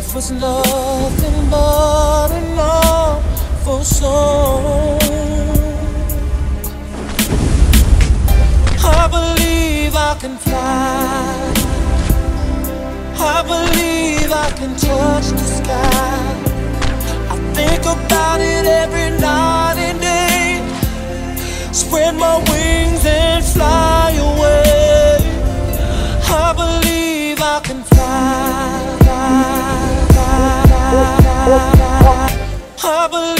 life was nothing but a love for soul. I believe I can fly. I believe I can touch the sky. I think about it every night and day. Spread my wings. I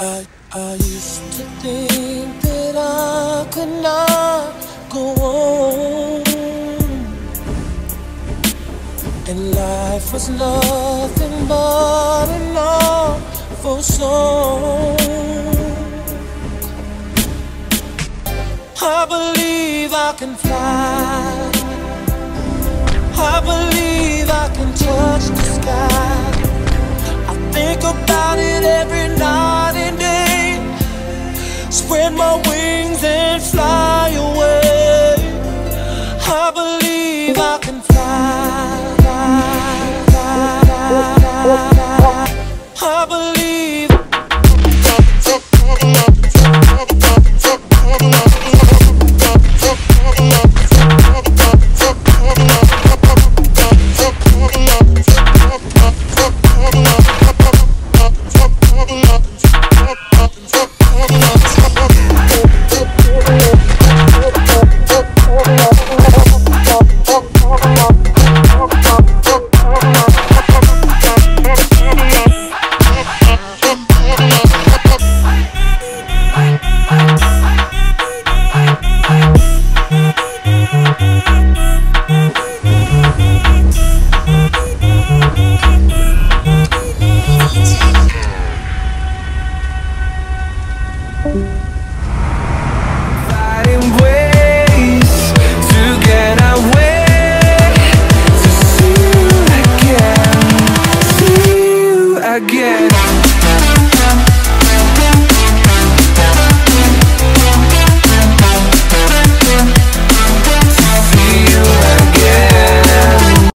I, I, And life was nothing but an awful song. I believe I can fly. I believe I can touch the sky. I think about it every night and day. Spread my wings